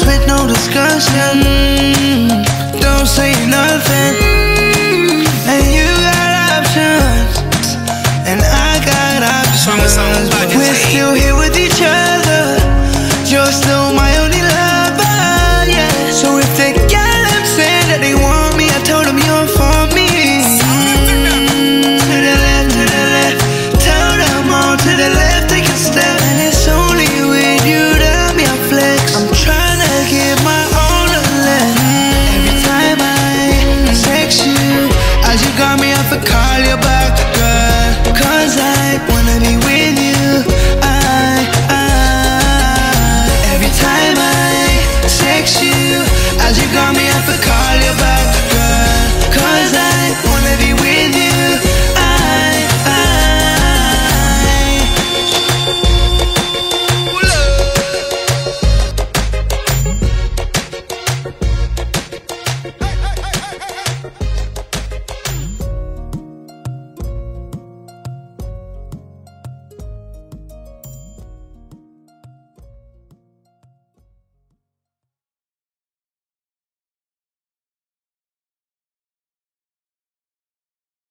with no discussion. Call you back, girl. Cause I wanna be with